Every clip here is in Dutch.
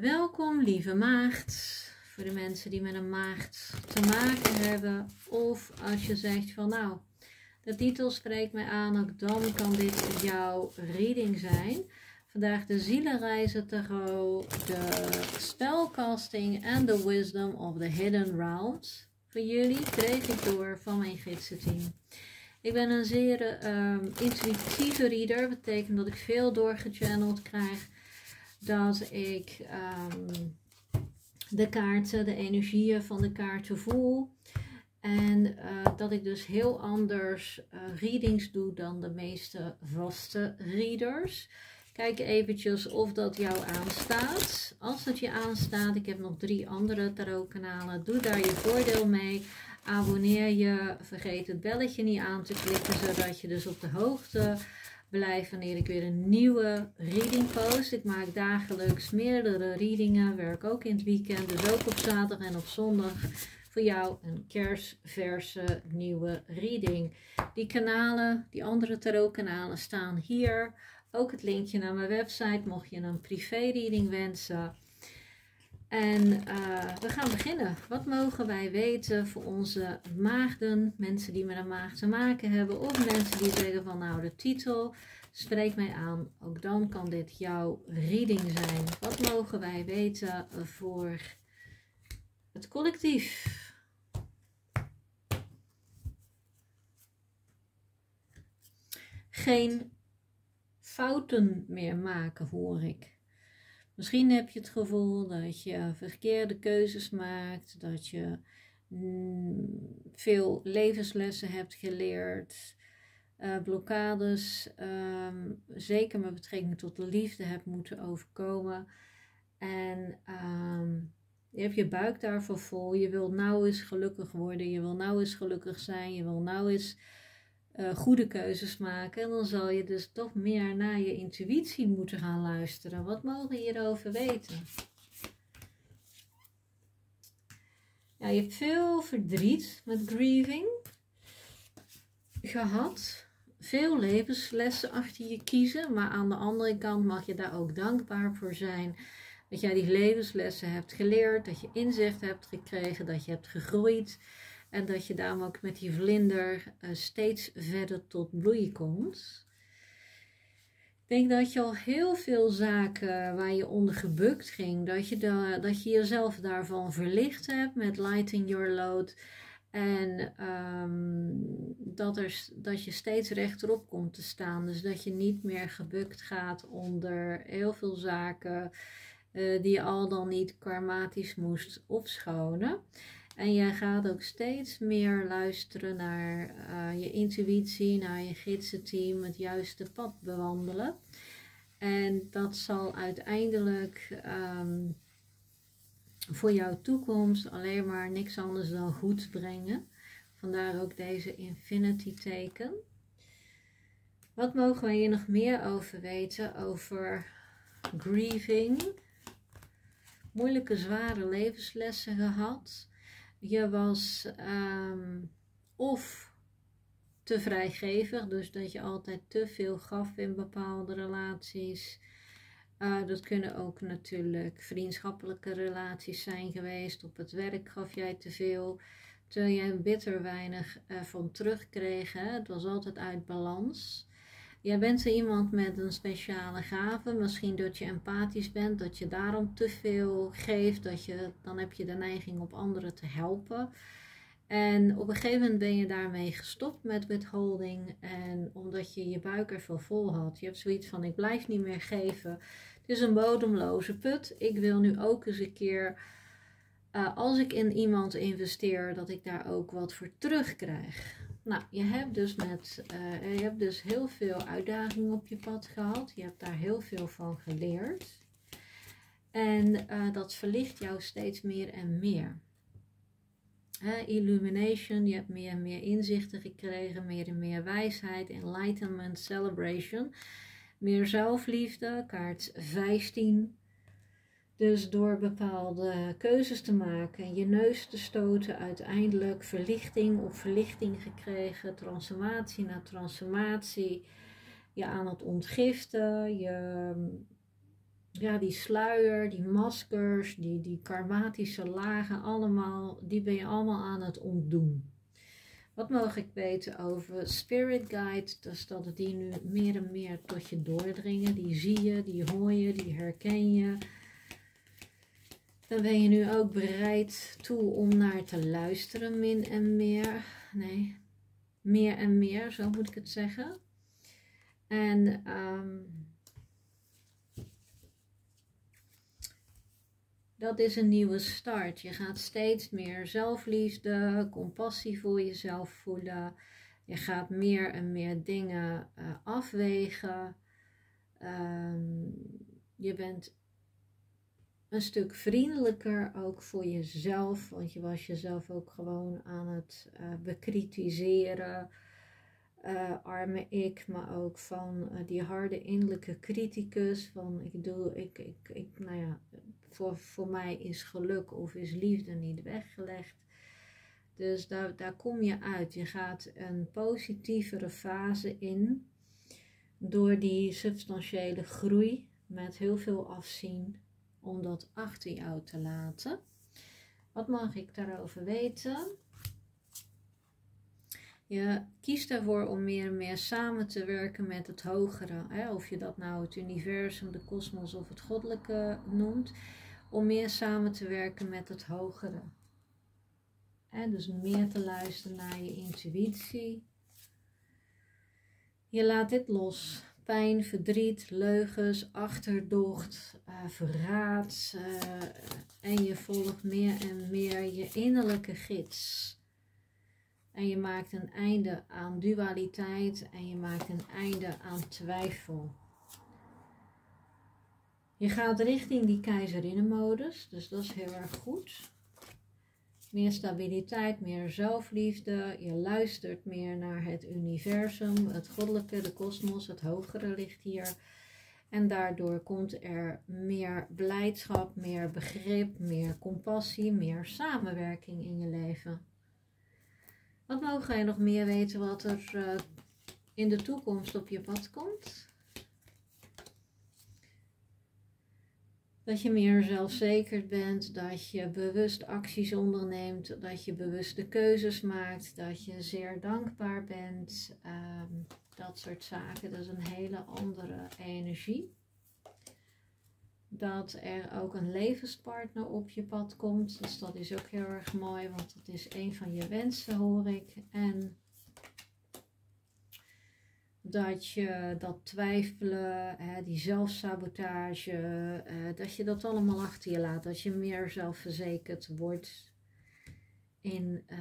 Welkom lieve maagd. Voor de mensen die met een maagd te maken hebben. Of als je zegt van nou, de titel spreekt mij aan, ook dan kan dit jouw reading zijn. Vandaag de zielenreizen tarot, de spelcasting en de wisdom of the hidden realms. Voor jullie kreeg ik door van mijn gidsenteam. Ik ben een zeer um, intuïtieve reader. betekent dat ik veel doorgechanneld krijg. Dat ik um, de kaarten, de energieën van de kaarten voel. En uh, dat ik dus heel anders uh, readings doe dan de meeste vaste readers. Kijk eventjes of dat jou aanstaat. Als het je aanstaat, ik heb nog drie andere tarotkanalen. Doe daar je voordeel mee. Abonneer je. Vergeet het belletje niet aan te klikken, zodat je dus op de hoogte blijft wanneer ik weer een nieuwe reading post. Ik maak dagelijks meerdere readingen. Werk ook in het weekend, dus ook op zaterdag en op zondag voor jou een kerstverse nieuwe reading. Die kanalen, die andere tarotkanalen staan hier. Ook het linkje naar mijn website, mocht je een privé reading wensen. En uh, we gaan beginnen. Wat mogen wij weten voor onze maagden, mensen die met een maag te maken hebben, of mensen die zeggen van nou de titel spreekt mij aan. Ook dan kan dit jouw reading zijn. Wat mogen wij weten voor het collectief? Geen fouten meer maken, hoor ik. Misschien heb je het gevoel dat je verkeerde keuzes maakt, dat je mm, veel levenslessen hebt geleerd, uh, blokkades, um, zeker met betrekking tot de liefde, hebt moeten overkomen. En um, je hebt je buik daarvoor vol. Je wil nou eens gelukkig worden, je wil nou eens gelukkig zijn, je wil nou eens uh, goede keuzes maken. En dan zal je dus toch meer naar je intuïtie moeten gaan luisteren. Wat mogen we hierover weten? Ja, je hebt veel verdriet met grieving gehad. Veel levenslessen achter je kiezen. Maar aan de andere kant mag je daar ook dankbaar voor zijn. Dat jij die levenslessen hebt geleerd. Dat je inzicht hebt gekregen. Dat je hebt gegroeid. En dat je daarom ook met die vlinder uh, steeds verder tot bloei komt. Ik denk dat je al heel veel zaken waar je onder gebukt ging, dat je, dat je jezelf daarvan verlicht hebt met lighting your load. En um, dat, er, dat je steeds rechterop komt te staan. Dus dat je niet meer gebukt gaat onder heel veel zaken uh, die je al dan niet karmatisch moest opschonen. En jij gaat ook steeds meer luisteren naar uh, je intuïtie, naar je gidsenteam, het juiste pad bewandelen. En dat zal uiteindelijk um, voor jouw toekomst alleen maar niks anders dan goed brengen. Vandaar ook deze infinity teken. Wat mogen we hier nog meer over weten? Over grieving. Moeilijke, zware levenslessen gehad je was um, of te vrijgevig, dus dat je altijd te veel gaf in bepaalde relaties. Uh, dat kunnen ook natuurlijk vriendschappelijke relaties zijn geweest. Op het werk gaf jij te veel, terwijl jij bitter weinig uh, van terugkreeg. Het was altijd uit balans. Jij bent er iemand met een speciale gave, misschien dat je empathisch bent, dat je daarom te veel geeft, dat je, dan heb je de neiging op anderen te helpen. En op een gegeven moment ben je daarmee gestopt met withholding en omdat je je buik er veel vol had. Je hebt zoiets van ik blijf niet meer geven. Het is een bodemloze put. Ik wil nu ook eens een keer, uh, als ik in iemand investeer, dat ik daar ook wat voor terugkrijg. Nou, je hebt, dus met, uh, je hebt dus heel veel uitdagingen op je pad gehad. Je hebt daar heel veel van geleerd. En uh, dat verlicht jou steeds meer en meer. illumination, je hebt meer en meer inzichten gekregen, meer en meer wijsheid, enlightenment, celebration. Meer zelfliefde, kaart 15. Dus door bepaalde keuzes te maken, je neus te stoten, uiteindelijk verlichting op verlichting gekregen, transformatie na transformatie, je aan het ontgiften, je ja, die sluier, die maskers, die, die karmatische lagen, allemaal, die ben je allemaal aan het ontdoen. Wat mag ik weten over Spirit Guide? Dus dat die nu meer en meer tot je doordringen. Die zie je, die hoor je, die herken je. Dan ben je nu ook bereid toe om naar te luisteren, min en meer. Nee, meer en meer, zo moet ik het zeggen. En um, dat is een nieuwe start. Je gaat steeds meer zelfliefde, compassie voor jezelf voelen. Je gaat meer en meer dingen uh, afwegen. Um, je bent een stuk vriendelijker ook voor jezelf, want je was jezelf ook gewoon aan het uh, bekritiseren. Uh, arme ik, maar ook van uh, die harde innerlijke criticus. Van ik doe, ik, ik, ik, nou ja, voor, voor mij is geluk of is liefde niet weggelegd. Dus daar, daar kom je uit. Je gaat een positievere fase in door die substantiële groei met heel veel afzien om dat achter jou te laten. Wat mag ik daarover weten? Je kiest ervoor om meer en meer samen te werken met het hogere. Hè? Of je dat nou het universum, de kosmos of het goddelijke noemt. Om meer samen te werken met het hogere. Hè? Dus meer te luisteren naar je intuïtie. Je laat dit los pijn, verdriet, leugens, achterdocht, uh, verraad. Uh, en je volgt meer en meer je innerlijke gids. En je maakt een einde aan dualiteit en je maakt een einde aan twijfel. Je gaat richting die keizerinnenmodus, dus dat is heel erg goed. Meer stabiliteit, meer zelfliefde. Je luistert meer naar het universum, het goddelijke, de kosmos, het hogere ligt hier. En daardoor komt er meer blijdschap, meer begrip, meer compassie, meer samenwerking in je leven. Wat mogen wij nog meer weten wat er uh, in de toekomst op je pad komt? Dat je meer zelfzeker bent, dat je bewust acties onderneemt, dat je bewuste keuzes maakt, dat je zeer dankbaar bent. Um, dat soort zaken, dat is een hele andere energie. Dat er ook een levenspartner op je pad komt. Dus dat is ook heel erg mooi, want dat is een van je wensen, hoor ik. En dat je dat twijfelen, hè, die zelfsabotage, uh, dat je dat allemaal achter je laat. Dat je meer zelfverzekerd wordt in uh,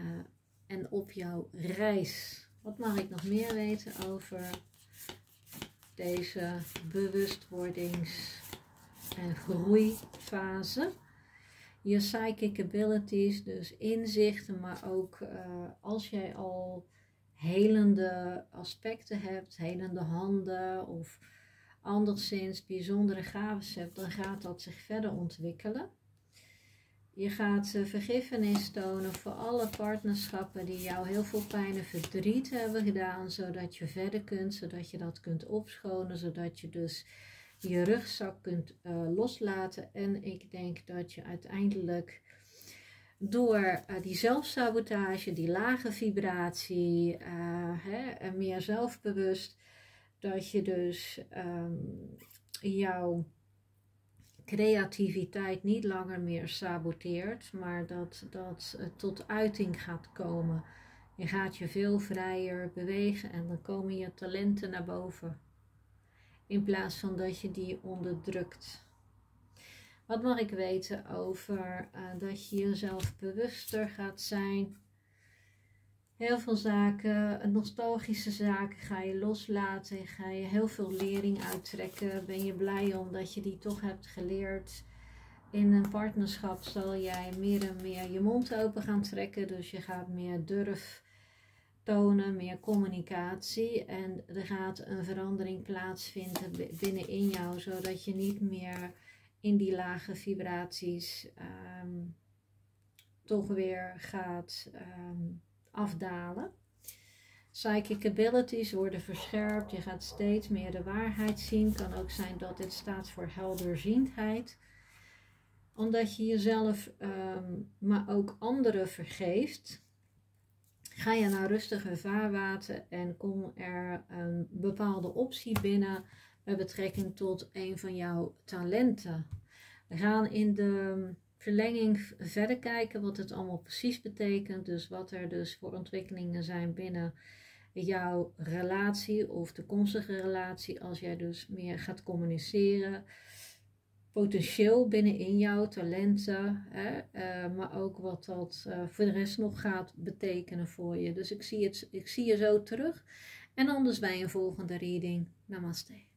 en op jouw reis. Wat mag ik nog meer weten over deze bewustwordings- en groeifase? Je psychic abilities, dus inzichten, maar ook uh, als jij al helende aspecten hebt, helende handen of anderszins bijzondere gaven hebt, dan gaat dat zich verder ontwikkelen. Je gaat uh, vergiffenis tonen voor alle partnerschappen die jou heel veel pijn en verdriet hebben gedaan, zodat je verder kunt, zodat je dat kunt opschonen, zodat je dus je rugzak kunt uh, loslaten. En ik denk dat je uiteindelijk door uh, die zelfsabotage, die lage vibratie, uh, hè, en meer zelfbewust, dat je dus um, jouw creativiteit niet langer meer saboteert, maar dat dat tot uiting gaat komen. Je gaat je veel vrijer bewegen en dan komen je talenten naar boven. In plaats van dat je die onderdrukt. Wat mag ik weten over uh, dat je jezelf bewuster gaat zijn? Heel veel zaken, nostalgische zaken ga je loslaten. Ga je heel veel lering uittrekken. Ben je blij omdat je die toch hebt geleerd. In een partnerschap zal jij meer en meer je mond open gaan trekken. Dus je gaat meer durf tonen, meer communicatie. En er gaat een verandering plaatsvinden binnenin jou. Zodat je niet meer in die lage vibraties um, toch weer gaat um, afdalen. Psychic abilities worden verscherpt. Je gaat steeds meer de waarheid zien. Kan ook zijn dat dit staat voor helderziendheid. Omdat je jezelf, ehm, maar ook anderen vergeeft. Ga je naar rustige vaarwater en kom er een bepaalde optie binnen met betrekking tot een van jouw talenten. We gaan in de verlenging verder kijken wat het allemaal precies betekent. Dus wat er dus voor ontwikkelingen zijn binnen jouw relatie of toekomstige relatie. Als jij dus meer gaat communiceren. Potentieel binnenin jouw talenten. Hè, uh, maar ook wat dat uh, voor de rest nog gaat betekenen voor je. Dus ik zie, het, ik zie je zo terug. En anders bij een volgende reading. Namaste.